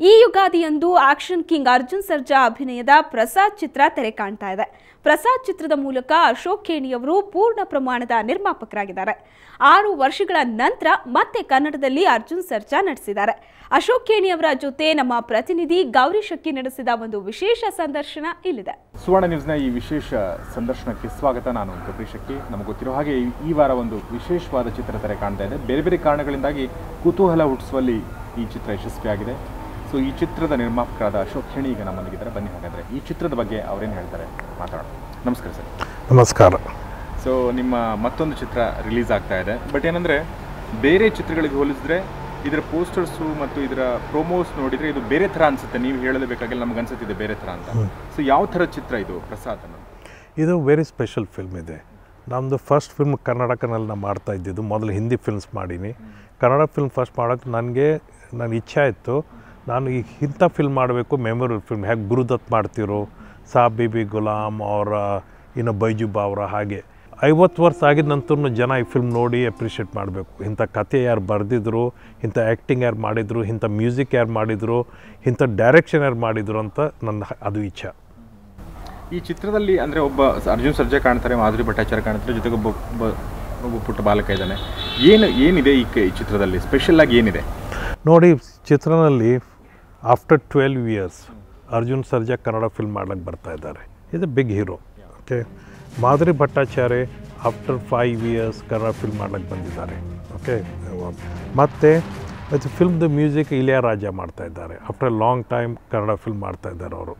ಈ ಯುಗಾದಿಯಂದು action king Arjun Sarja ಅಭಿನಯದ ಪ್ರಸಾದ್ ಚಿತ್ರ ತೆರೆ ಕಾಣ್ತಾ ಇದೆ. ಪ್ರಸಾದ್ ಚಿತ್ರದ ಮೂಲಕ ಅಶೋಕ್ ಖೇಣಿಯವರು ಪೂರ್ಣ ಪ್ರಮಾಣದ ನಿರ್ಮಾಪಕರಾಗಿದ್ದಾರೆ. ಆರು ವರ್ಷಗಳ ನಂತರ ಮತ್ತೆ ಕನ್ನಡದಲ್ಲಿ ಅರ್ಜುನ್ ಸರ್ಜಾ ನಟಿಸಿದ್ದಾರೆ. ಅಶೋಕ್ ಖೇಣಿಯವರ ಜೊತೆ ನಮ್ಮ ಪ್ರತಿನಿಧಿ ಗೌರಿ ಶಕ್ಕಿ ನಡೆಸಿದ ಒಂದು ವಿಶೇಷ ಸಂದರ್ಶನ ಇಲ್ಲಿದೆ. ಸುವರ್ಣ ನ್ಯೂಸ್ನ ಈ ವಿಶೇಷ ಸಂದರ್ಶನಕ್ಕೆ ಸ್ವಾಗತ. ನಾನು ಗೌರಿ ಶಕ್ಕಿ ನಮಗೆ ಗೊತ್ತಿರೋ ಹಾಗೆ ಈ ವಾರ ಒಂದು ವಿಶೇಷವಾದ ಚಿತ್ರ ತೆರೆ ಕಾಣ್ತಾ ಇದೆ. ಬೇರೆ ಬೇರೆ ಕಾರಣಗಳಿಂದಾಗಿ ಕುತೂಹಲ ಹುಟ್ಟಿಸುವಲ್ಲಿ ಈ ಚಿತ್ರ ಯಶಸ್ವಿಯಾಗಿದೆ. ಸೊ ಈ ಚಿತ್ರದ ನಿರ್ಮಾಪಕರಾದ ಅಶೋಕ್ ಹೆಣಿ ಈಗ ನಮ್ಮಲ್ಲಿದ್ದಾರೆ ಬನ್ನಿ ಹಾಗಾದರೆ. ಈ ಚಿತ್ರದ ಬಗ್ಗೆ ಅವರೇನು ಹೇಳ್ತಾರೆ? ಮಾತಾಡೋಣ. ನಮಸ್ಕಾರ ಸರ್. ನಮಸ್ಕಾರ. ಸೊ ನಿಮ್ಮ ಮತ್ತೊಂದು ಚಿತ್ರ ರಿಲೀಸ್ ಆಗ್ತಾ ಇದೆ. ಬಟ್ ಏನಂದರೆ ಬೇರೆ ಚಿತ್ರಗಳಿಗೆ ಹೋಲಿಸಿದ್ರೆ ಇದರ ಪೋಸ್ಟರ್ಸು ಮತ್ತು ಇದರ ಪ್ರೋಮೋಸ್ ನೋಡಿದರೆ ಇದು ಬೇರೆ ಥರ ಅನಿಸುತ್ತೆ. ನೀವು ಹೇಳಲೇಬೇಕಾಗಿಲ್ಲ ನಮ್ಗೆ ಅನಿಸುತ್ತಿದೆ ಬೇರೆ ಥರ ಅಂತ. ಸೊ ಯಾವ ಥರ ಚಿತ್ರ ಇದು? ಪ್ರಸಾದ್ ಅನ್ನೋದು. ಇದು ವೆರಿ ಸ್ಪೆಷಲ್ ಫಿಲ್ಮ್ ಇದೆ. ನಮ್ಮದು ಫಸ್ಟ್ ಫಿಲ್ಮ್ ಕರ್ನಾಟಕನಲ್ಲಿ ನಾನು ಮಾಡ್ತಾ ಇದ್ದಿದ್ದು. ಮೊದಲು ಹಿಂದಿ ಫಿಲ್ಮ್ಸ್ ಮಾಡೀನಿ. ಕನ್ನಡ ಫಿಲ್ಮ್ ಫಸ್ಟ್ ಮಾಡೋಕ್ಕೆ ನನಗೆ ನನ್ನ ಇಚ್ಛೆ ಇತ್ತು. ನಾನು ಈ ಇಂಥ ಫಿಲ್ಮ್ ಮಾಡಬೇಕು ಮೆಮೊರಲ್ ಫಿಲ್ಮ್ ಹೇಗೆ ಗುರುದತ್ ಮಾಡ್ತಿರೋ ಸಾಬ್ ಬಿಬಿ ಗುಲಾಮ್ ಅವರ ಇನ್ನು ಬೈಜು ಬಾವ್ರ ಹಾಗೆ. ಐವತ್ತು ವರ್ಷ ಆಗಿದ ನಂತರ ಜನ ಈ ಫಿಲ್ಮ್ ನೋಡಿ ಅಪ್ರಿಷಿಯೇಟ್ ಮಾಡಬೇಕು. ಇಂಥ ಕತೆ ಯಾರು ಬರೆದಿದ್ರು ಇಂಥ ಆ್ಯಕ್ಟಿಂಗ್ ಯಾರು ಮಾಡಿದರು ಇಂಥ ಮ್ಯೂಸಿಕ್ ಯಾರು ಮಾಡಿದರು ಇಂಥ ಡೈರೆಕ್ಷನ್ ಯಾರು ಮಾಡಿದರು ಅಂತ ನನ್ನ ಅದು ಇಚ್ಛೆ. ಈ ಚಿತ್ರದಲ್ಲಿ ಅಂದರೆ ಒಬ್ಬ ಅರ್ಜುನ್ ಸರ್ಜಾ ಕಾಣ್ತಾರೆ ಮಾಧುರಿ ಭಟ್ಟಾಚಾರ್ಯ ಕಾಣ್ತಾರೆ ಜೊತೆಗೆ ಒಬ್ಬ ಒಬ್ಬ ಪುಟ್ಟ ಬಾಲಕ ಇದ್ದಾನೆ. ಏನು ಏನಿದೆ ಈ ಚಿತ್ರದಲ್ಲಿ? ಸ್ಪೆಷಲ್ ಆಗಿ ಏನಿದೆ? ನೋಡಿ ಚಿತ್ರನಲ್ಲಿ after twelve years Arjun Sarja Kannada film ಮಾಡ್ಲಿಕ್ಕೆ ಬರ್ತಾ ಇದ್ದಾರೆ. ಇದು big hero okay Madhuri Bhattacharya after five years Kannada film ಮಾಡ್ಲಿಕ್ಕೆ ಬಂದಿದ್ದಾರೆ. ಓಕೆ ಮತ್ತು ಮತ್ತು ಫಿಲ್ಮ್ದು ಮ್ಯೂಸಿಕ್ ಇಳಿಯರಾಜ ಮಾಡ್ತಾ ಇದ್ದಾರೆ. After long time Kannada film ಮಾಡ್ತಾ ಇದ್ದಾರೆ ಅವರು.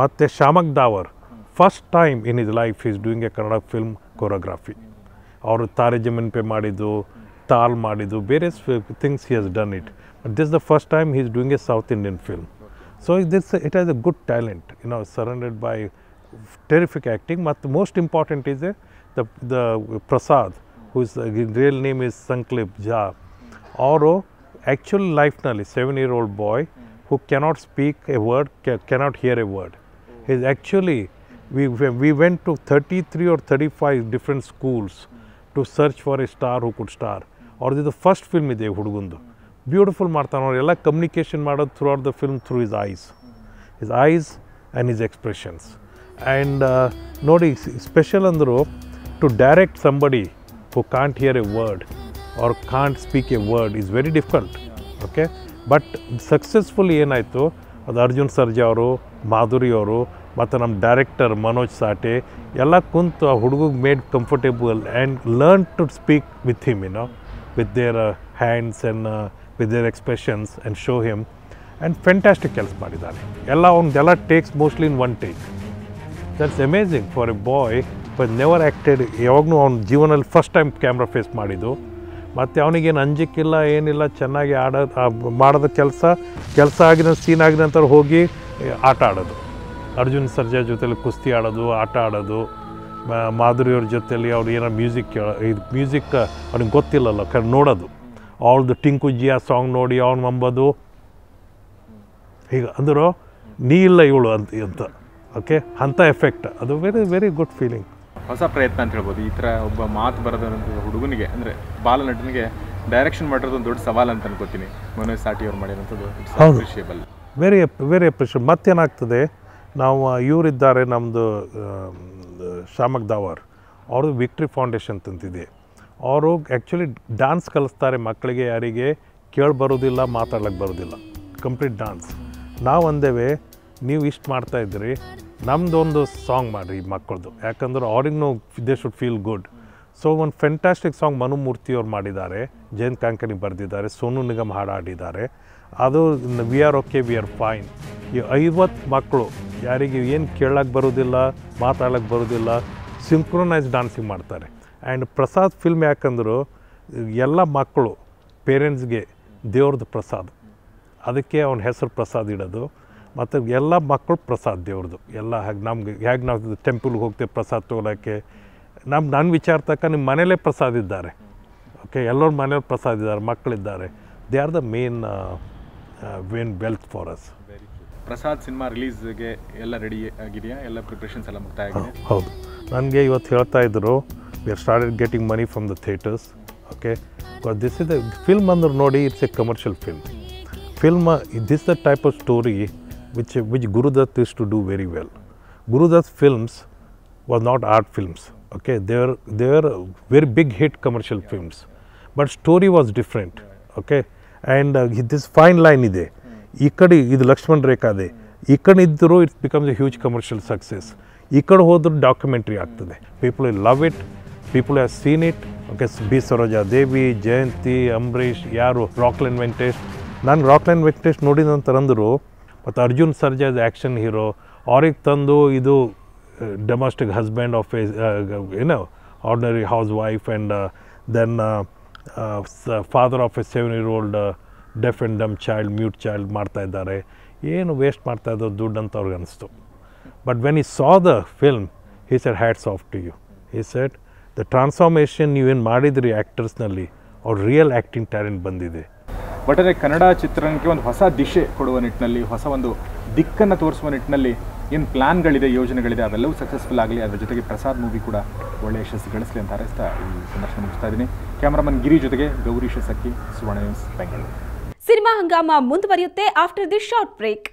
ಮತ್ತು Shiamak Davar first time in his life is doing a Kannada film choreography ಅವರು ತಾರೆ ಜಮೀನ್ ಪೇ ಮಾಡಿದ್ದು ತಾಲ್ ಮಾಡಿದ್ದು ಬೇರೆ things he has done it but this the first time he is doing a South Indian film so this it has a good talent you know surrounded by terrific acting ಮತ್ತು most important is a the the Prasad whose real name is ಸಂಕ್ಲಿಪ್ ಜಾ ಅವರು actual ಲೈಫ್ನಲ್ಲಿ seven year old boy who cannot speak a word cannot hear a word is actually we we went to 33 or 35 different schools to search for a star who could star ಅವ್ರದ್ದು first film ಇದೆ ಹುಡುಗಂದು. Beautiful ಮಾಡ್ತಾನೆ ಅವ್ರು ಎಲ್ಲ communication ಮಾಡೋದು throughout the film through his eyes his eyes and his expressions and ನೋಡಿ special ಅಂದರು to direct somebody who can't hear a word or can't speak a word is very difficult okay but successful ಏನಾಯಿತು, ಅದು ಅರ್ಜುನ್ ಸರ್ಜಾ ಅವರು, ಮಾಧುರಿ ಅವರು, ಮತ್ತು ನಮ್ಮ director Manoj ಸಾಟೆ ಎಲ್ಲ ಕುಂತು ಆ ಹುಡುಗಿಗೆ made comfortable and learn to speak with him you know with their hands and with their expressions and show him and madidare ಕೆಲಸ ಮಾಡಿದ್ದಾನೆ. ಎಲ್ಲ ಅವ್ನದೆಲ್ಲ takes mostly in one take that's amazing for a boy but never acted ಯಾವಾಗಲೂ ಅವ್ನ ಜೀವನದಲ್ಲಿ first time camera face ಮಾಡಿದ್ದು. ಮತ್ತು ಅವನಿಗೇನು ಅಂಜಿಕ್ಕಿಲ್ಲ ಏನಿಲ್ಲ, ಚೆನ್ನಾಗಿ ಆಡೋದು ಮಾಡೋದ ಕೆಲಸ ಕೆಲಸ ಆಗಿದ ಸೀನ್ ಆಗಿದ ನಂತರ ಹೋಗಿ, ಆಟ ಆಡೋದು. ಅರ್ಜುನ್ ಸರ್ಜಾ ಜೊತೆಲಿ ಕುಸ್ತಿ ಆಡೋದು, ಆಟ ಆಡೋದು. ಮಾಧುರಿಯವ್ರ ಜೊತೆಯಲ್ಲಿ ಅವ್ರು ಏನೋ ಮ್ಯೂಸಿಕ್ ಕೇಳ ಇದು ಮ್ಯೂಸಿಕ್ ಅವ್ನಿಗೆ ಗೊತ್ತಿಲ್ಲಲ್ಲ ಕ ನೋಡೋದು. ಅವಳದು ಟಿಂಕು ಆ ಸಾಂಗ್ ನೋಡಿ ಅವ್ನು ನಂಬೋದು. ಈಗ ಅಂದರು ನೀ ಇಲ್ಲ ಇವಳು ಅಂತ ಅಂತ. ಓಕೆ ಅಂಥ ಎಫೆಕ್ಟ್ ಅದು ವೆರಿ ವೆರಿ ಗುಡ್ ಫೀಲಿಂಗ್ ಹೊಸ ಪ್ರಯತ್ನ ಅಂತ ಹೇಳ್ಬೋದು. ಈ ಥರ ಒಬ್ಬ ಮಾತು ಬರೋದ ಹುಡುಗನಿಗೆ ಅಂದರೆ ಬಾಲನಟನಿಗೆ ಡೈರೆಕ್ಷನ್ ಮಾಡಿರೋದು ಒಂದು ದೊಡ್ಡ ಸವಾಲು ಅಂತ ಅನ್ಕೋತೀನಿ ಮನೋಜ್ ಸಾಟಿ ಅವ್ರು ಮಾಡಿರೋಂಥದ್ದು ಹೌದು. ಅಪ್ರಿಷಿಯಬಲ್ ವೆರಿ ವೆರಿ ಅಪ್ರಿಷಿಯೇಟ್ ಮತ್ತೇನಾಗ್ತದೆ? ನಾವು ಇವರಿದ್ದಾರೆ ನಮ್ಮದು ಶಾಮಕ್ ದಾವರ್ ಅವ್ರದ್ದು ವಿಕ್ಟ್ರಿ ಫೌಂಡೇಶನ್ ತಂತಿದೆ ಅವರು ಆ್ಯಕ್ಚುಲಿ ಡ್ಯಾನ್ಸ್ ಕಲಿಸ್ತಾರೆ ಮಕ್ಕಳಿಗೆ, ಯಾರಿಗೆ ಕೇಳಿ ಬರೋದಿಲ್ಲ ಮಾತಾಡ್ಲಿಕ್ಕೆ ಬರೋದಿಲ್ಲ. ಕಂಪ್ಲೀಟ್ ಡ್ಯಾನ್ಸ್ ನಾವು ಅಂದೇವೆ, ನೀವು ಇಷ್ಟು ಮಾಡ್ತಾಯಿದ್ರಿ ನಮ್ಮದೊಂದು ಸಾಂಗ್ ಮಾಡಿರಿ ಮಕ್ಕಳದು. ಯಾಕಂದ್ರೆ ಅವ್ರಿಗೂ they should feel good so ಒಂದು ಫೆಂಟಾಸ್ಟಿಕ್ ಸಾಂಗ್ ಮನು ಮೂರ್ತಿ ಅವ್ರು ಮಾಡಿದ್ದಾರೆ. ಜಯಂತ್ ಕಾಂಕನಿ ಬರೆದಿದ್ದಾರೆ, ಸೋನು ನಿಗಮ್ ಹಾಡು ಹಾಡಿದ್ದಾರೆ. ಅದು we are okay we are fine ಈ ಐವತ್ತು ಮಕ್ಕಳು ಯಾರಿಗೆ ಏನು ಕೇಳಕ್ಕೆ ಬರೋದಿಲ್ಲ ಮಾತಾಡಕ್ಕೆ ಬರೋದಿಲ್ಲ ಸಿಂಕ್ರೋನೈಸ್ ಡಾನ್ಸಿಂಗ್ ಮಾಡ್ತಾರೆ. ಆ್ಯಂಡ್ ಪ್ರಸಾದ್ ಫಿಲ್ಮ್ ಯಾಕಂದ್ರು, ಎಲ್ಲ ಮಕ್ಕಳು ಪೇರೆಂಟ್ಸ್ಗೆ ದೇವ್ರದ್ದು ಪ್ರಸಾದ್. ಅದಕ್ಕೆ ಅವನ ಹೆಸರು ಪ್ರಸಾದ್ ಇಡೋದು. ಮತ್ತು ಎಲ್ಲ ಮಕ್ಕಳು ಪ್ರಸಾದ್ ದೇವ್ರದ್ದು. ಎಲ್ಲ ಹಾಗೆ ನಮ್ಗೆ ಹೇಗೆ ನಾವು ಟೆಂಪಲ್ಗೆ ಹೋಗ್ತೇವೆ ಪ್ರಸಾದ್ ತೊಗೊಳಕ್ಕೆ. ನಮ್ಮ ನನ್ನ ವಿಚಾರ ತಕ್ಕ ನಿಮ್ಮ ಮನೇಲೇ ಪ್ರಸಾದ್ ಇದ್ದಾರೆ. ಓಕೆ ಎಲ್ಲರ ಮನೇಲಿ ಪ್ರಸಾದ್ ಇದ್ದಾರೆ ಮಕ್ಕಳಿದ್ದಾರೆ they are the main vain wealth for us Prasad cinema ರಿಲೀಸ್ಗೆ ಎಲ್ಲ ರೆಡಿ ಆಗಿದೆಯಾ? ಎಲ್ಲ ಪ್ರಿಪ್ರೇಷನ್ಸ್ ಎಲ್ಲ ಮುಕ್ತಾಯ ಆಗಿದೆ ಹೌದು. ನನಗೆ ಇವತ್ತು ಹೇಳ್ತಾ ಇದ್ದರು we are started getting money from the theatres okay this is the film ಅಂದ್ರೆ ನೋಡಿ it's a commercial film film this the type of story which which Gurudutt is to do very well Gurudutt films was not art films okay were very big hit commercial films. But story was different, okay? And uh, this fine line ಇದೆ. ಈ ಕಡೆ ಇದು ಲಕ್ಷ್ಮಣ್ ರೇಖಾ ಅದೇ ಈ ಕಡೆ ಇದ್ದರೂ it's becomes a huge commercial success ಈ ಕಡೆ ಹೋದ್ರೂ ಡಾಕ್ಯುಮೆಂಟ್ರಿ ಆಗ್ತದೆ. People I love it people have seen it okay B Saroja Devi Jayanthi Ambareesh ಯಾರು? ರಾಕ್ಲೈನ್ ವೆಂಕಟೇಶ್ ನಾನು ರಾಕ್ಲೈನ್ ವೆಂಕಟೇಶ್ ನೋಡಿದ ನಂತರ ಅಂದರು, ಮತ್ತು Arjun Sarja is action hero ಅವ್ರಿಗೆ ತಂದು ಇದು ಡೊಮೆಸ್ಟಿಕ್ ಹಸ್ಬೆಂಡ್ ಆಫ್ ಏನೋ ordinary house wife and then father of a seven year old deaf and dumb child mute child ಮಾಡ್ತಾ ಇದ್ದಾರೆ. ಏನು ವೇಸ್ಟ್ ಮಾಡ್ತಾ ಇದ್ದೋ ದುಡ್ಡು ಅಂತ ಅವ್ರಿಗೆ ಅನಿಸ್ತು. But when I saw the film I said hats off to you I said the transformation ನೀವೇನು ಮಾಡಿದ್ರಿ ಆ್ಯಕ್ಟರ್ಸ್ನಲ್ಲಿ ಅವ್ರ ರಿಯಲ್ ಆ್ಯಕ್ಟಿಂಗ್ ಟ್ಯಾಲೆಂಟ್ ಬಂದಿದೆ. ಒಟ್ಟಾರೆ ಕನ್ನಡ ಚಿತ್ರರಂಗಕ್ಕೆ ಒಂದು ಹೊಸ ದಿಶೆ ಕೊಡುವ ನಿಟ್ಟಿನಲ್ಲಿ, ಹೊಸ ಒಂದು ದಿಕ್ಕನ್ನು ತೋರಿಸುವ ನಿಟ್ಟಿನಲ್ಲಿ ಏನು ಪ್ಲ್ಯಾನ್ಗಳಿದೆ ಯೋಜನೆಗಳಿದೆ ಅವೆಲ್ಲವೂ ಸಕ್ಸಸ್ಫುಲ್ ಆಗಲಿ, ಅದರ ಜೊತೆಗೆ ಪ್ರಸಾದ್ ಮೂವಿ ಕೂಡ ಒಳ್ಳೆಯ ಯಶಸ್ಸು ಗಳಿಸಲಿ ಅಂತ ಹಾರೈಸ್ತಾ ಈ ಸಂದರ್ಶನ ಮುಗಿಸ್ತಾ ಇದ್ದೀನಿ. ಕ್ಯಾಮ್ರಾಮನ್ ಗಿರಿ ಜೊತೆಗೆ ಗೌರಿ ಸಕ್ಕಿ, ಸುವರ್ಣ ನ್ಯೂಸ್, ಬೆಂಗಳೂರು. ಸಿನಿಮಾ ಹಂಗಾಮ ಮುಂದುವರಿಯುತ್ತೆ ಆಫ್ಟರ್ ದಿ ಶಾರ್ಟ್ ಬ್ರೇಕ್.